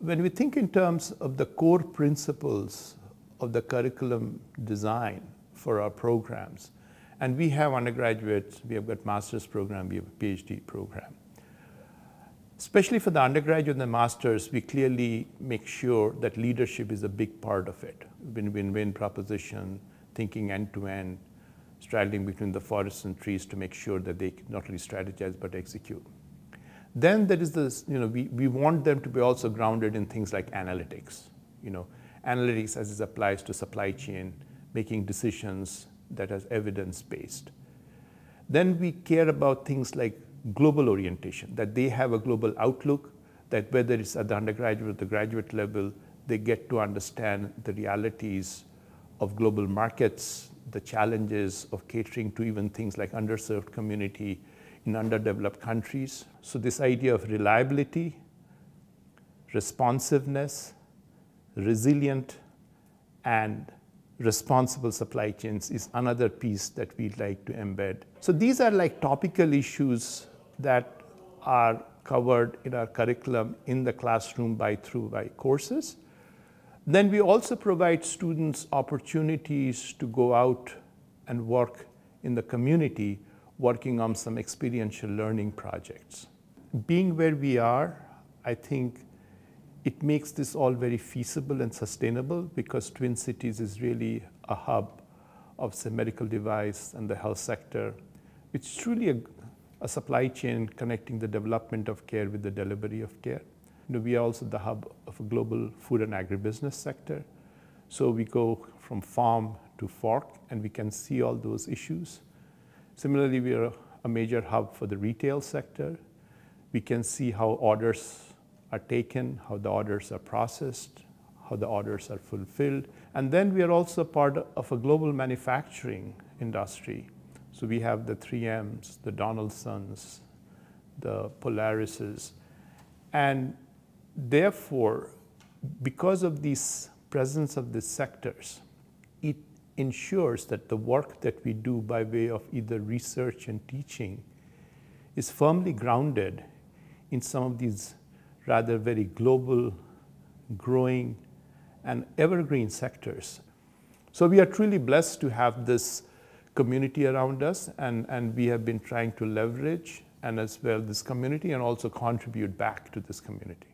When we think in terms of the core principles of the curriculum design for our programs, and we have undergraduates, we have got master's program, we have a PhD program. Especially for the undergraduate and the masters, we clearly make sure that leadership is a big part of it. Win-win-win proposition, thinking end-to-end, straddling between the forests and trees to make sure that they not only strategize but execute. Then there is this, you know, we, we want them to be also grounded in things like analytics. You know, analytics as it applies to supply chain, making decisions that are evidence-based. Then we care about things like global orientation, that they have a global outlook, that whether it's at the undergraduate or the graduate level, they get to understand the realities of global markets, the challenges of catering to even things like underserved community in underdeveloped countries. So this idea of reliability, responsiveness, resilient, and responsible supply chains is another piece that we'd like to embed. So these are like topical issues that are covered in our curriculum in the classroom by through by courses. Then we also provide students opportunities to go out and work in the community working on some experiential learning projects. Being where we are, I think it makes this all very feasible and sustainable because Twin Cities is really a hub of the medical device and the health sector. It's truly a a supply chain connecting the development of care with the delivery of care. You know, we are also the hub of a global food and agribusiness sector. So we go from farm to fork and we can see all those issues. Similarly, we are a major hub for the retail sector. We can see how orders are taken, how the orders are processed, how the orders are fulfilled. And then we are also part of a global manufacturing industry so we have the 3Ms, the Donaldsons, the Polarises, and therefore, because of this presence of these sectors, it ensures that the work that we do by way of either research and teaching is firmly grounded in some of these rather very global, growing, and evergreen sectors. So we are truly blessed to have this community around us, and, and we have been trying to leverage and as well this community and also contribute back to this community.